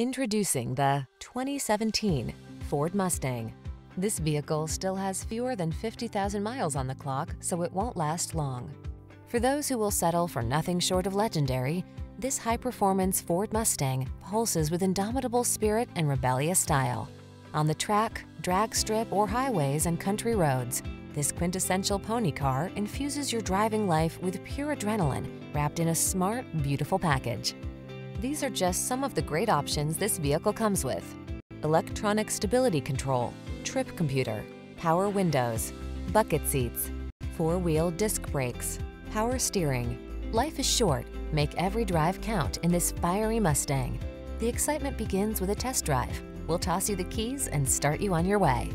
Introducing the 2017 Ford Mustang. This vehicle still has fewer than 50,000 miles on the clock, so it won't last long. For those who will settle for nothing short of legendary, this high-performance Ford Mustang pulses with indomitable spirit and rebellious style. On the track, drag strip, or highways and country roads, this quintessential pony car infuses your driving life with pure adrenaline wrapped in a smart, beautiful package. These are just some of the great options this vehicle comes with. Electronic stability control, trip computer, power windows, bucket seats, four-wheel disc brakes, power steering. Life is short. Make every drive count in this fiery Mustang. The excitement begins with a test drive. We'll toss you the keys and start you on your way.